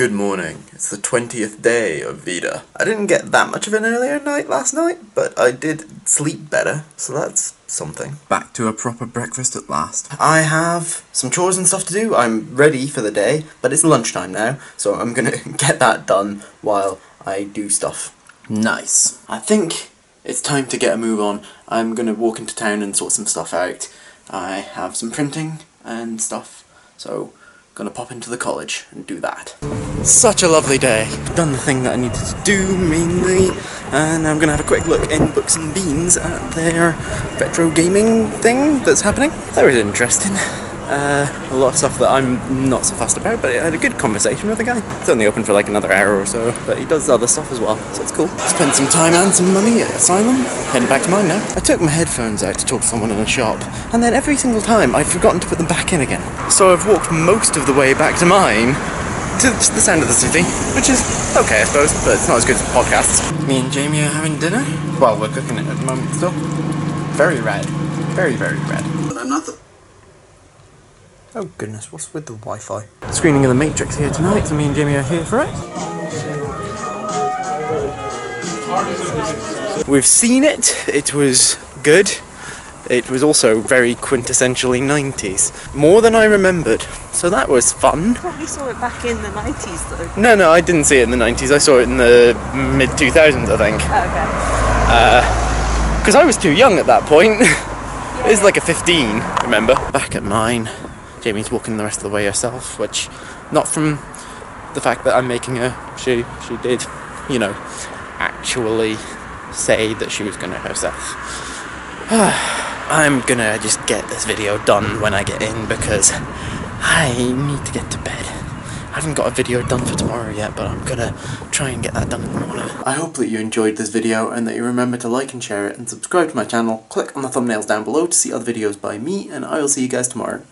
Good morning. It's the 20th day of VEDA. I didn't get that much of an earlier night last night, but I did sleep better, so that's something. Back to a proper breakfast at last. I have some chores and stuff to do. I'm ready for the day, but it's lunchtime now, so I'm gonna get that done while I do stuff. Nice. I think it's time to get a move on. I'm gonna walk into town and sort some stuff out. I have some printing and stuff, so gonna pop into the college and do that. Such a lovely day. Done the thing that I needed to do mainly, and I'm gonna have a quick look in Books and Beans at their retro gaming thing that's happening. That was interesting. Uh, a lot of stuff that I'm not so fussed about, but I had a good conversation with the guy. It's only open for like another hour or so, but he does other stuff as well, so it's cool. Spent some time and some money at Asylum. Heading back to mine now. I took my headphones out to talk to someone in a shop, and then every single time I'd forgotten to put them back in again. So I've walked most of the way back to mine to the sound of the city, which is okay, I suppose, but it's not as good as podcasts. Me and Jamie are having dinner. Well, we're cooking it at the moment still. Very red. Very, very red. But I'm not the. Oh goodness, what's with the Wi-Fi? Screening of The Matrix here tonight, so me and Jamie are here for it. We've seen it, it was good. It was also very quintessentially 90s. More than I remembered. So that was fun. Probably saw it back in the 90s though. No, no, I didn't see it in the 90s. I saw it in the mid 2000s, I think. Oh, okay. Uh, because I was too young at that point. it was like a 15, remember? Back at mine, Jamie's walking the rest of the way herself, which, not from the fact that I'm making her, she, she did, you know, actually say that she was gonna herself. I'm gonna just get this video done when I get in because I need to get to bed. I haven't got a video done for tomorrow yet, but I'm gonna try and get that done in the morning. I hope that you enjoyed this video and that you remember to like and share it and subscribe to my channel. Click on the thumbnails down below to see other videos by me, and I will see you guys tomorrow.